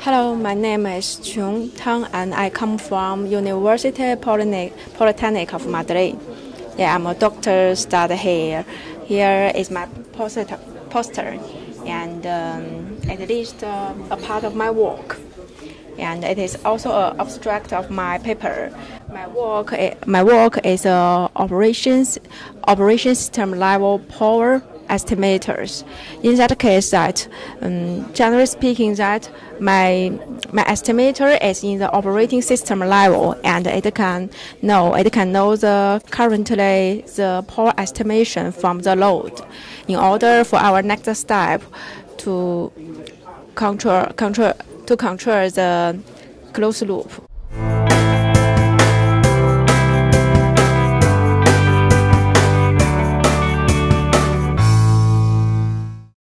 Hello, my name is Qiong Tang and I come from University Polytechnic of Madrid. Yeah, I'm a doctor study here. Here is my poster, and um, at least uh, a part of my work. And it is also an abstract of my paper. My work, my work is a operations, operation system level power estimators. In that case, that um, generally speaking, that my my estimator is in the operating system level, and it can know it can know the currently the power estimation from the load, in order for our next step to control control to control the closed loop.